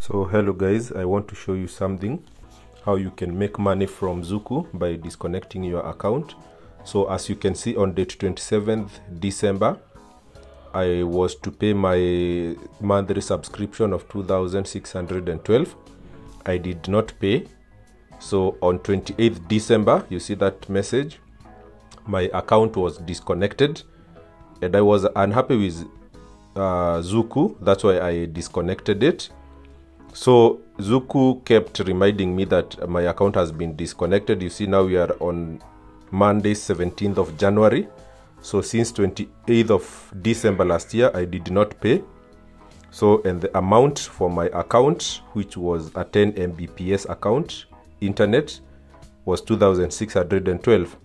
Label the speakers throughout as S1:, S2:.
S1: So hello guys, I want to show you something how you can make money from Zuku by disconnecting your account. So as you can see on date 27th December, I was to pay my monthly subscription of 2612. I did not pay. So on 28th December, you see that message, my account was disconnected and I was unhappy with uh, Zuku. That's why I disconnected it. So Zuku kept reminding me that my account has been disconnected. You see now we are on Monday 17th of January. So since 28th of December last year, I did not pay. So and the amount for my account, which was a 10 Mbps account, internet, was 2,612.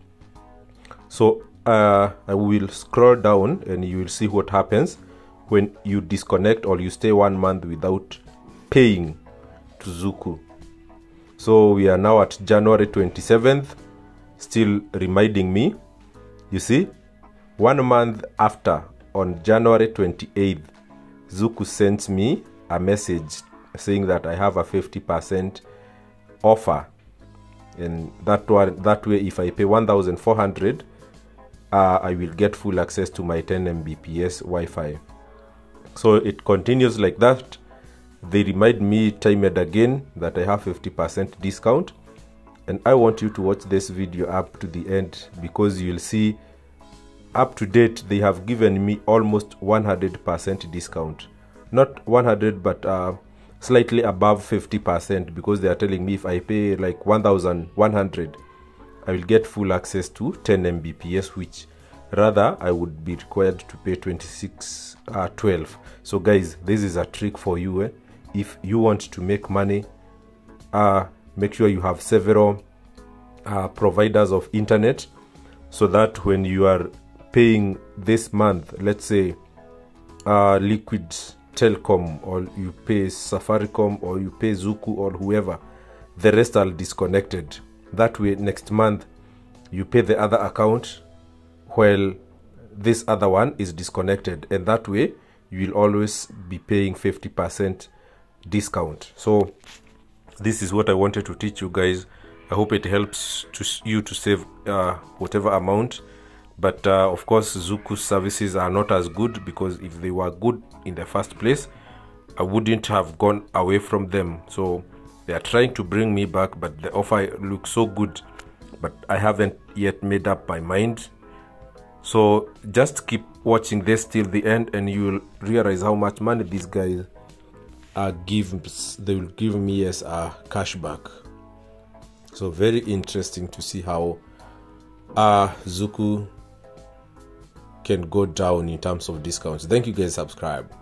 S1: So uh, I will scroll down and you will see what happens when you disconnect or you stay one month without paying to Zuku. So we are now at January 27th, still reminding me. You see, one month after, on January 28th, Zuku sends me a message saying that I have a 50% offer. And that one, that way, if I pay 1,400, uh, I will get full access to my 10 Mbps Wi-Fi. So it continues like that they remind me time and again that I have 50% discount and I want you to watch this video up to the end because you'll see up to date they have given me almost 100% discount not 100 but uh, slightly above 50% because they are telling me if I pay like 1100 I will get full access to 10 Mbps which rather I would be required to pay 26 uh, 12 so guys this is a trick for you eh? If you want to make money uh, make sure you have several uh, providers of internet so that when you are paying this month let's say uh, liquid telecom or you pay safaricom or you pay zuku or whoever the rest are disconnected. That way next month you pay the other account while this other one is disconnected. And that way you will always be paying 50 percent discount. So this is what i wanted to teach you guys. I hope it helps to you to save uh, whatever amount. But uh, of course zuku's services are not as good because if they were good in the first place i wouldn't have gone away from them. So they are trying to bring me back but the offer looks so good but i haven't yet made up my mind. So just keep watching this till the end and you'll realize how much money these guys uh, gives they will give me as a cashback. So very interesting to see how uh zuku can go down in terms of discounts. Thank you guys subscribe